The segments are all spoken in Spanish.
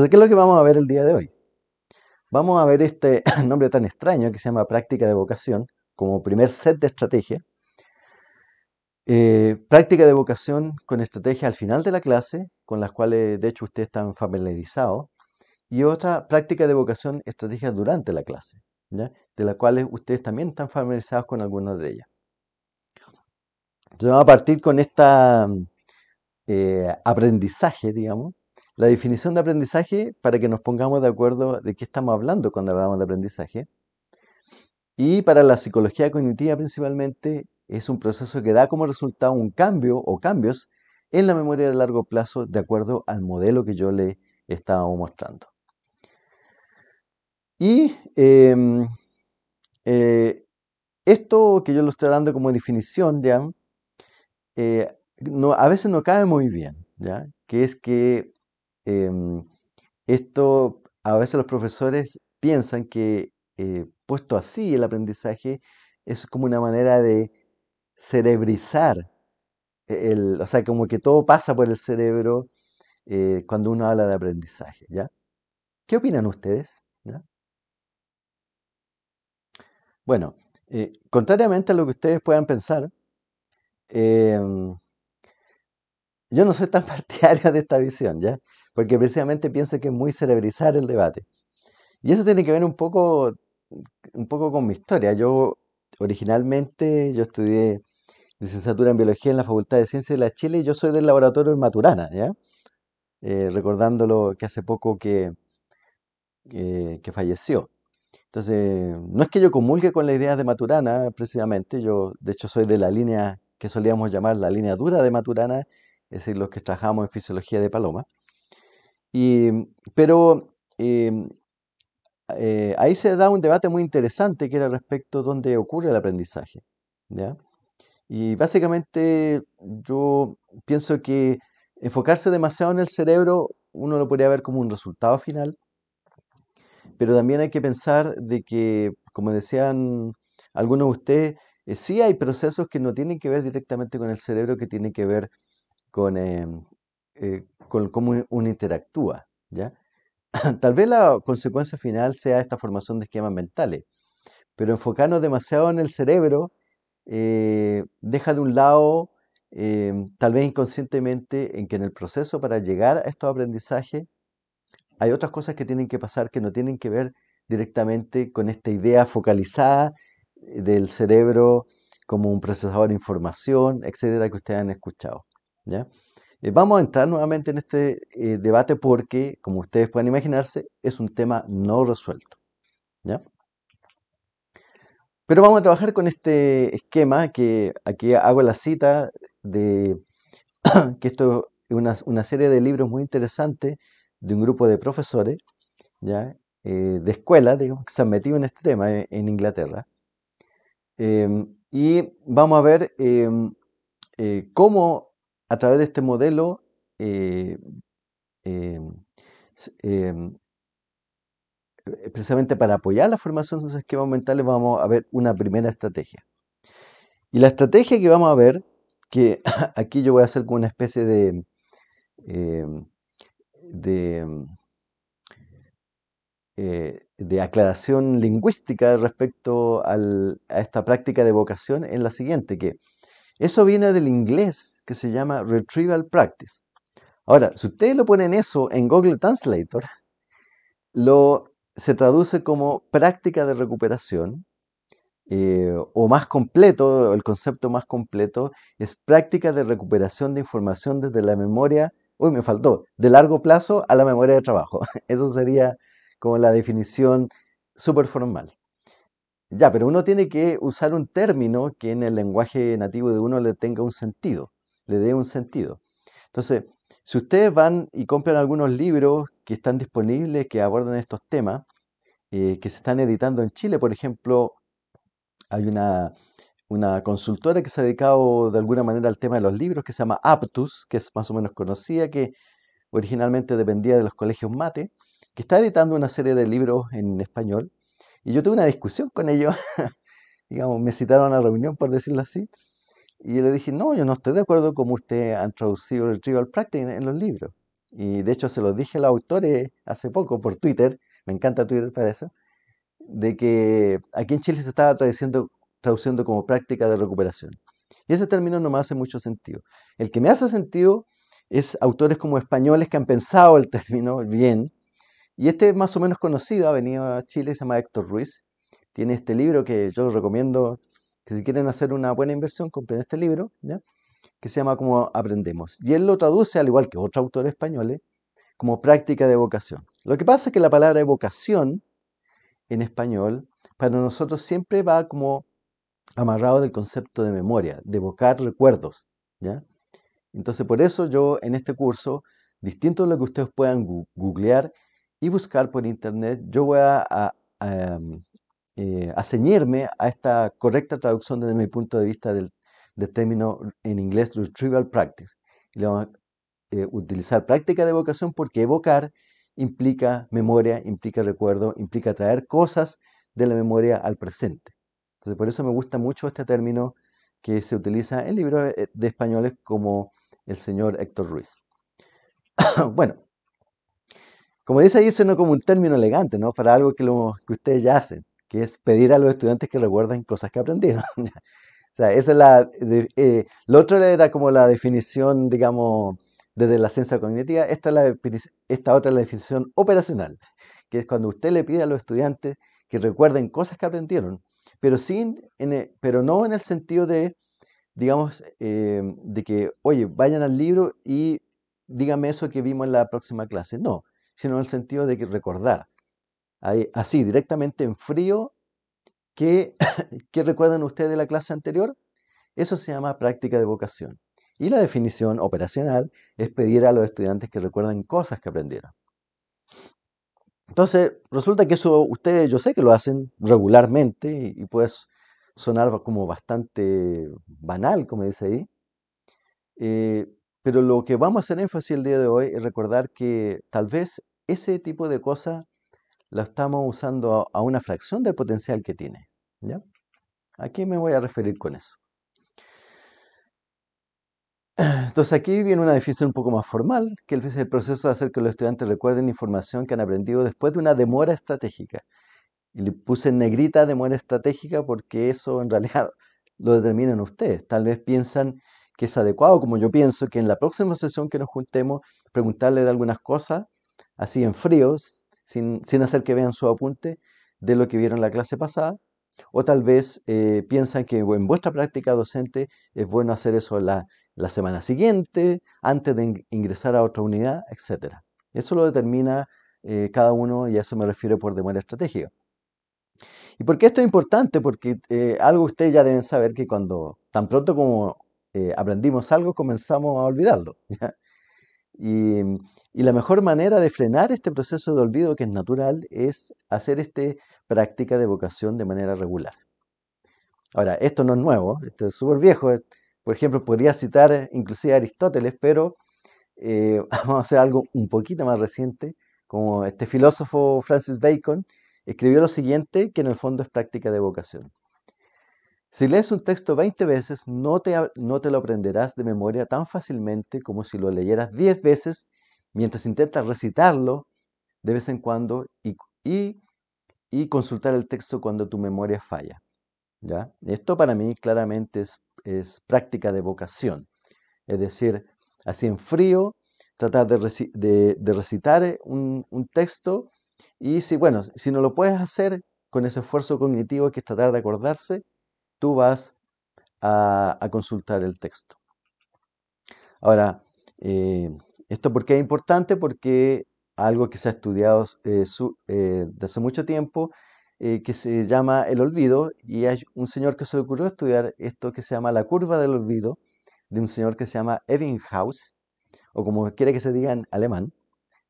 Entonces, ¿qué es lo que vamos a ver el día de hoy? Vamos a ver este nombre tan extraño que se llama práctica de vocación como primer set de estrategia. Eh, práctica de vocación con estrategia al final de la clase, con las cuales de hecho ustedes están familiarizados, y otra práctica de vocación estrategia durante la clase, de las cuales ustedes también están familiarizados con algunas de ellas. Entonces vamos a partir con esta eh, aprendizaje, digamos, la definición de aprendizaje para que nos pongamos de acuerdo de qué estamos hablando cuando hablamos de aprendizaje. Y para la psicología cognitiva principalmente es un proceso que da como resultado un cambio o cambios en la memoria de largo plazo de acuerdo al modelo que yo le estaba mostrando. Y em, eh, esto que yo lo estoy dando como definición, ya, eh, a veces no cae muy bien, ¿ya? que es que em, esto, a veces los profesores piensan que eh, puesto así el aprendizaje es como una manera de cerebrizar, el, o sea, como que todo pasa por el cerebro eh, cuando uno habla de aprendizaje, ¿ya? ¿Qué opinan ustedes? Bueno, eh, contrariamente a lo que ustedes puedan pensar, em, yo no soy tan partidario de esta visión, ¿ya? Porque precisamente pienso que es muy cerebrizar el debate. Y eso tiene que ver un poco, un poco con mi historia. Yo originalmente yo estudié licenciatura en biología en la Facultad de Ciencias de la Chile y yo soy del laboratorio en Maturana. Eh, recordándolo que hace poco que, que falleció. Entonces, no es que yo comulgue con la idea de Maturana, precisamente, yo de hecho soy de la línea que solíamos llamar la línea dura de Maturana, es decir, los que trabajamos en fisiología de paloma. Y, pero em, eh, ahí se da un debate muy interesante que era respecto a dónde ocurre el aprendizaje. Y básicamente yo pienso que enfocarse demasiado en el cerebro uno lo podría ver como un resultado final, pero también hay que pensar de que, como decían algunos de ustedes, eh, sí hay procesos que no tienen que ver directamente con el cerebro, que tienen que ver con, em, eh, con cómo uno interactúa. ¿ya? Tal vez la consecuencia final sea esta formación de esquemas mentales, pero enfocarnos demasiado en el cerebro eh, deja de un lado, em, tal vez inconscientemente, en que en el proceso para llegar a estos aprendizajes hay otras cosas que tienen que pasar que no tienen que ver directamente con esta idea focalizada eh, del cerebro como un procesador de información, etcétera, que ustedes han escuchado. ¿ya? Eh, vamos a entrar nuevamente en este eh, debate porque, como ustedes pueden imaginarse, es un tema no resuelto. ¿ya? Pero vamos a trabajar con este esquema que aquí hago la cita de que esto es una, serie de libros muy interesantes de un grupo de profesores ¿ya? Eh, de escuela que se han metido en este tema en, Inglaterra. Em, y vamos a ver em, cómo a través de este modelo em, precisamente para apoyar la formación de esos esquemas mentales vamos a ver una primera estrategia. Y la estrategia que vamos a ver, que aquí yo voy a hacer como una especie de, eh, de aclaración lingüística respecto a esta práctica de vocación es la siguiente, que eso viene del inglés que se llama retrieval practice. Ahora, si ustedes lo ponen eso en Google Translator, lo, se traduce como práctica de recuperación, eh, o más completo, el concepto más completo es práctica de recuperación de información desde la memoria uy, me faltó, de largo plazo a la memoria de trabajo. Eso sería como la definición súper formal. Ya, pero uno tiene que usar un término que en el lenguaje nativo de uno le tenga un sentido, le dé un sentido. Entonces, si ustedes van y compran algunos libros que están disponibles, que abordan estos temas, eh, que se están editando en Chile, por ejemplo, hay una una consultora que se ha dedicado de alguna manera al tema de los libros, que se llama Aptus, que es más o menos conocida, que originalmente dependía de los colegios Mate, que está editando una serie de libros en español. Y yo tuve una discusión con ellos, digamos, me citaron a una reunión, por decirlo así, y yo le dije, no, yo no estoy de acuerdo con cómo usted ha traducido Retrieval Practice en, los libros. y de hecho se lo dije a los autores hace poco por Twitter, me encanta Twitter para eso, de que aquí en Chile se estaba traduciendo, traduciendo como práctica de recuperación. Y ese término no me hace mucho sentido. El que me hace sentido es autores como españoles que han pensado el término bien. Y este es más o menos conocido, ha venido a Chile, se llama Héctor Ruiz. Tiene este libro que yo recomiendo que si quieren hacer una buena inversión, compren este libro, ¿ya? que se llama Como Aprendemos. Y él lo traduce, al igual que otros autores españoles, como práctica de vocación. Lo que pasa es que la palabra vocación en español, para nosotros siempre va como amarrado del concepto de memoria, de evocar recuerdos. ¿ya? Entonces, por eso yo en este curso, distinto de lo que ustedes puedan googlear y buscar por internet, yo voy a, em, eh, a, ceñirme a esta correcta traducción desde mi punto de vista del, término en inglés retrieval practice. Y le vamos a eh, utilizar práctica de evocación porque evocar implica memoria, implica recuerdo, implica traer cosas de la memoria al presente. Entonces, por eso me gusta mucho este término que se utiliza en libros eh, de españoles como el señor Héctor Ruiz. bueno, como dice ahí, suena como un término elegante, ¿no? Para algo que, ustedes ya hacen, que es pedir a los estudiantes que recuerden cosas que aprendieron. o sea, esa es la... Eh, lo otro era como la definición, digamos, desde la ciencia cognitiva. Esta, la, esta otra es la definición operacional, que es cuando usted le pide a los estudiantes que recuerden cosas que aprendieron, pero, sin, pero no en el sentido de digamos, eh, de que, oye, vayan al libro y díganme eso que vimos en la próxima clase. No, sino en el sentido de que recordar. así, directamente en frío, ¿qué, ¿qué recuerdan ustedes de la clase anterior? Eso se llama práctica de vocación. Y la definición operacional es pedir a los estudiantes que recuerden cosas que aprendieron. Entonces, resulta que eso ustedes, yo sé que lo hacen regularmente y, pues sonar como bastante banal, como dice ahí. Eh, pero lo que vamos a hacer énfasis el día de hoy es recordar que tal vez ese tipo de cosas la estamos usando a, una fracción del potencial que tiene. ¿ya? ¿A qué me voy a referir con eso? Entonces aquí viene una definición un poco más formal, que es el proceso de hacer que los estudiantes recuerden información que han aprendido después de una demora estratégica. Y le puse en negrita de manera estratégica porque eso en realidad lo determinan ustedes. Tal vez piensan que es adecuado, como yo pienso, que en la próxima sesión que nos juntemos, preguntarle de algunas cosas, así en fríos, sin, hacer que vean su apunte de lo que vieron en la clase pasada. O tal vez eh, piensan que en vuestra práctica docente es bueno hacer eso la, la semana siguiente, antes de ingresar a otra unidad, etc. Eso lo determina eh, cada uno y a eso me refiero por demora estratégica. ¿Y por qué esto es importante? Porque eh, algo ustedes ya deben saber que cuando tan pronto como aprendimos algo, comenzamos a olvidarlo. Y, la mejor manera de frenar este proceso de olvido que es natural es hacer esta práctica de vocación de manera regular. Ahora, esto no es nuevo, esto es súper viejo. Por ejemplo, podría citar inclusive a Aristóteles, pero eh, vamos a hacer algo un poquito más reciente, como este filósofo Francis Bacon, escribió lo siguiente, que en el fondo es práctica de vocación. Si lees un texto 20 veces, no te, no te lo aprenderás de memoria tan fácilmente como si lo leyeras 10 veces mientras intentas recitarlo de vez en cuando y, y, consultar el texto cuando tu memoria falla. ¿ya? Esto para mí claramente es, es práctica de vocación. Es decir, así en frío, tratar de, de, recitar un, un texto y si, bueno, si no lo puedes hacer con ese esfuerzo cognitivo que es tratar de acordarse, tú vas a, consultar el texto. Ahora, eh, ¿esto por qué es importante? Porque algo que se ha estudiado eh, eh, desde hace mucho tiempo, que se llama el olvido, y hay un señor que se le ocurrió estudiar esto que se llama la curva del olvido, de un señor que se llama Ebbinghaus, o como quiere que se diga en alemán,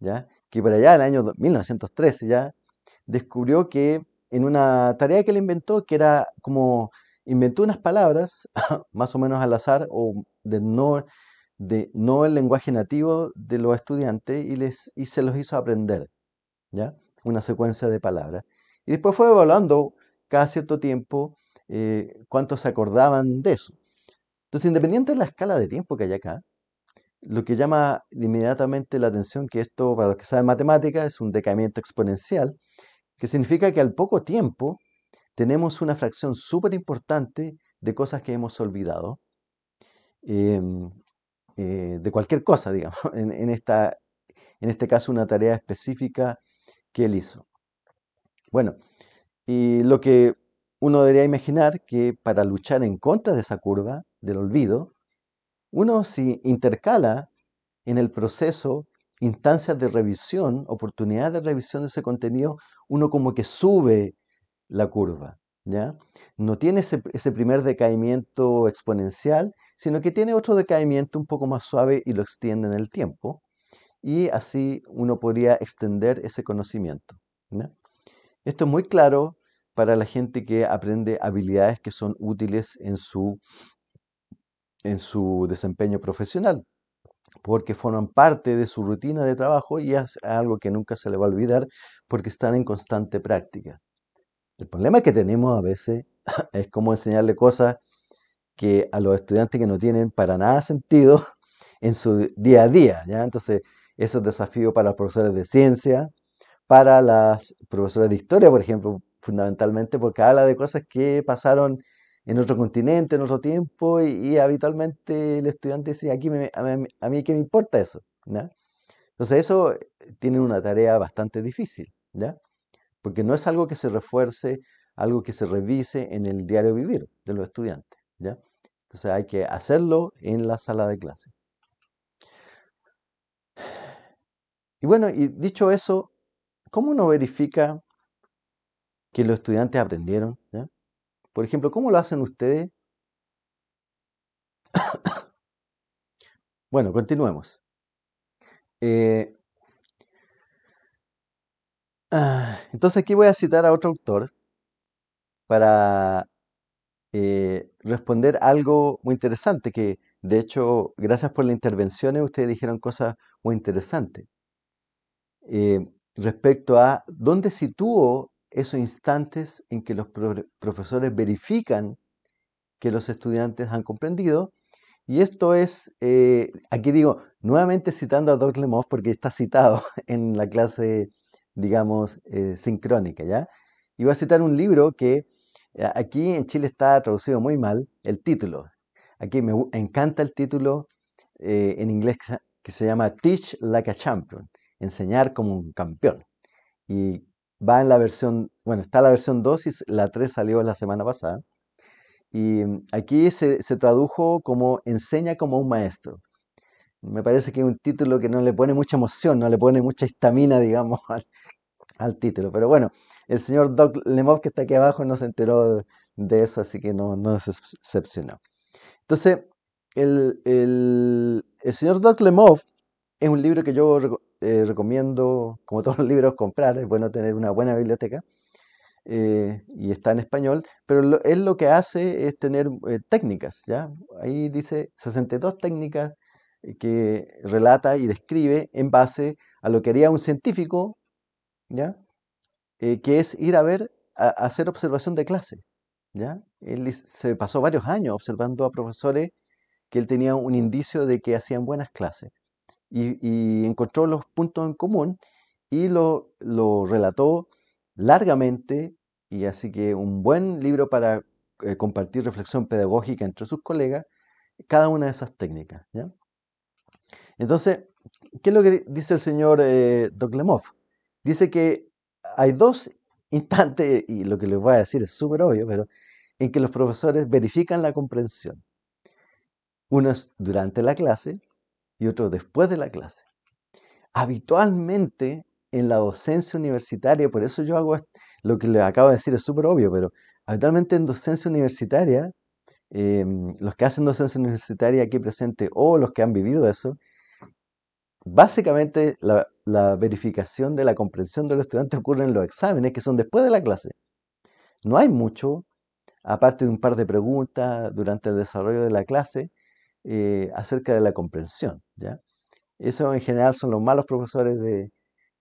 ¿ya? que por allá en el año 1913 ya descubrió que en una tarea que él inventó, que era como inventó unas palabras, más o menos al azar, o de no, de no el lenguaje nativo de los estudiantes, y, les, y se los hizo aprender, ¿ya? Una secuencia de palabras. Y después fue evaluando cada cierto tiempo eh, cuántos se acordaban de eso. Entonces, independiente de la escala de tiempo que hay acá, lo que llama inmediatamente la atención que esto, para los que saben matemáticas, es un decaimiento exponencial, que significa que al poco tiempo tenemos una fracción súper importante de cosas que hemos olvidado, em, eh, de cualquier cosa, digamos, en, esta, en este caso una tarea específica que él hizo. Bueno, y lo que uno debería imaginar que para luchar en contra de esa curva del olvido, uno si intercala en el proceso instancias de revisión, oportunidades de revisión de ese contenido, uno como que sube la curva, ¿ya? No tiene ese, primer decaimiento exponencial, sino que tiene otro decaimiento un poco más suave y lo extiende en el tiempo, y así uno podría extender ese conocimiento. Esto es muy claro para la gente que aprende habilidades que son útiles en su en su desempeño profesional, porque forman parte de su rutina de trabajo y es algo que nunca se le va a olvidar porque están en constante práctica. El problema que tenemos a veces es cómo enseñarle cosas que a los estudiantes que no tienen para nada sentido en su día a día. ¿ya? Entonces, eso es desafío para los profesores de ciencia, para las profesoras de historia, por ejemplo, fundamentalmente porque habla de cosas que pasaron en otro continente, en otro tiempo, y, habitualmente el estudiante dice, aquí a, mí, qué me importa eso. Entonces eso tiene una tarea bastante difícil, ¿ya? Porque no es algo que se refuerce, algo que se revise en el diario vivir de los estudiantes. ¿ya? Entonces hay que hacerlo en la sala de clase. Y bueno, y dicho eso, ¿cómo uno verifica que los estudiantes aprendieron? Por ejemplo, ¿cómo lo hacen ustedes? bueno, continuemos. Eh, entonces aquí voy a citar a otro autor para eh, responder algo muy interesante, que de hecho, gracias por las intervenciones, ustedes dijeron cosas muy interesantes. Eh, respecto a dónde sitúo esos instantes en que los profesores verifican que los estudiantes han comprendido. Y esto es, eh, aquí digo, nuevamente citando a Doc Lemov porque está citado en la clase, digamos, eh, sincrónica, ¿ya? Y voy a citar un libro que eh, aquí en Chile está traducido muy mal, el título. Aquí me encanta el título en inglés que se llama Teach Like a Champion, enseñar como un campeón. Y va en la versión, bueno, está la versión 2 y la 3 salió la semana pasada. Y mm, aquí se, tradujo como enseña como un maestro. Me parece que es un título que no le pone mucha emoción, no le pone mucha estamina, digamos, al, título. Pero bueno, el señor Doc Lemov que está aquí abajo no se enteró de eso, así que no, no se excepcionó. Entonces, el, el, el señor Doc Lemov es un libro que yo eh, recomiendo, como todos los libros, comprar. Es bueno tener una buena biblioteca. Eh, y está en español, pero él lo que hace es tener eh, técnicas, ¿ya? Ahí dice 62 técnicas que relata y describe en base a lo que haría un científico, ¿ya? que es ir a ver, a, hacer observación de clase, ¿ya? Él se pasó varios años observando a profesores que él tenía un indicio de que hacían buenas clases y, encontró los puntos en común y lo, relató largamente y así que un buen libro para eh, compartir reflexión pedagógica entre sus colegas, cada una de esas técnicas. Entonces, ¿qué es lo que dice el señor eh, Lemov? Dice que hay dos instantes, y lo que les voy a decir es súper obvio, pero en que los profesores verifican la comprensión. Uno es durante la clase y otro después de la clase. Habitualmente en la docencia universitaria, por eso yo hago lo que les acabo de decir, es súper obvio, pero habitualmente en docencia universitaria, em, los que hacen docencia universitaria aquí presente o los que han vivido eso, básicamente la, la verificación de la comprensión de los estudiantes ocurre en los exámenes que son después de la clase. No hay mucho, aparte de un par de preguntas durante el desarrollo de la clase, eh, acerca de la comprensión. Eso en general son los malos profesores de,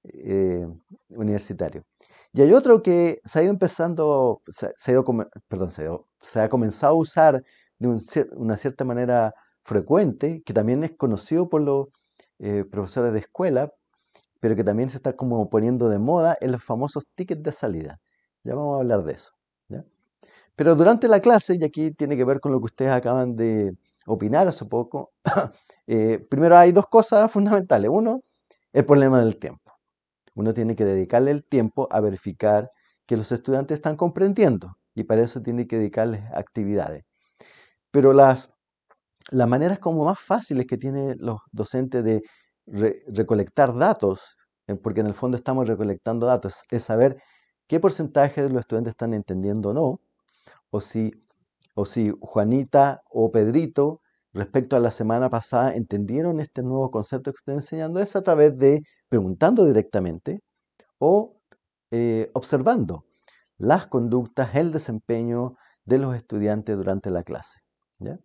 eh, universitarios. Y hay otro que se ha ido empezando, se, ha, comenzado a usar de una cierta manera frecuente, que también es conocido por los eh, profesores de escuela, pero que también se está como poniendo de moda en los famosos tickets de salida. Ya vamos a hablar de eso. Pero durante la clase, y aquí tiene que ver con lo que ustedes acaban de opinar hace poco, eh, primero hay dos cosas fundamentales. Uno, el problema del tiempo. Uno tiene que dedicarle el tiempo a verificar que los estudiantes están comprendiendo y para eso tiene que dedicarles actividades. Pero las, las maneras como más fáciles que tienen los docentes de recolectar datos, porque en el fondo estamos recolectando datos, es saber qué porcentaje de los estudiantes están entendiendo o no, o si, o si Juanita o Pedrito respecto a la semana pasada entendieron este nuevo concepto que estoy enseñando, es a través de preguntando directamente o eh, observando las conductas, el desempeño de los estudiantes durante la clase. ¿ya?